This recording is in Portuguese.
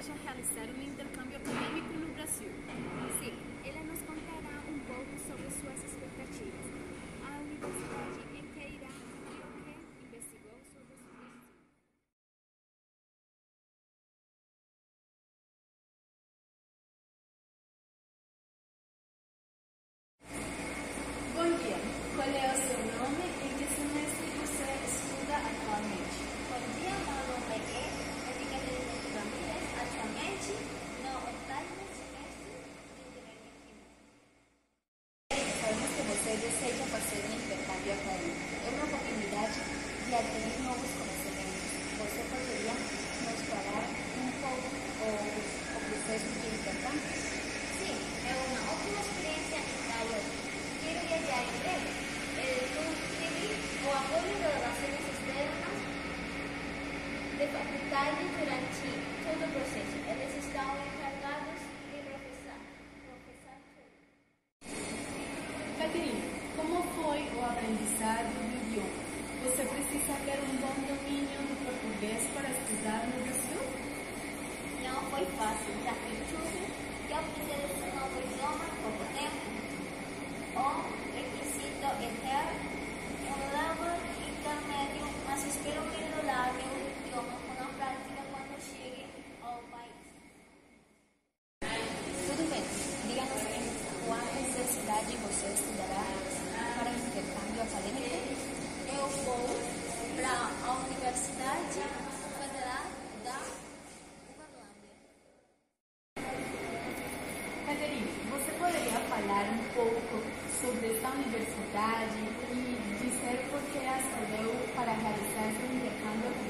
desean realizar un intercambio académico no Brasil. Sí, ela nos contará un poco sobre sus expectativas. A universidad en que irá y o que investigó sobre su destino. Bom dia, qual é o você deseja fazer um intercâmbio acadêmico, é uma oportunidade de adquirir novos conhecimentos. Você poderia nos falar um pouco o, o processo de? Sim, é uma ótima experiência em Itália. Quero viajar em breve. Eh, tive o apoio de relações externas de faculdade durante todo o processo. Aprendizado do idioma? Você precisa ter um bom domínio do português para estudar no Brasil? Não foi fácil, já que tive que aprender esse novo idioma em pouco tempo. O requisito é ter um level intermédio, mas espero melhorar meu idioma com a prática quando chegue ao país. Tudo bem. Diga-nos em qual universidade você estudará para intercâmbio acadêmico? Eu vou para a Universidade Federal da Uberlândia. Caterina, você poderia falar um pouco sobre esta universidade e dizer por que a escolheu para realizar seu intercâmbio acadêmico?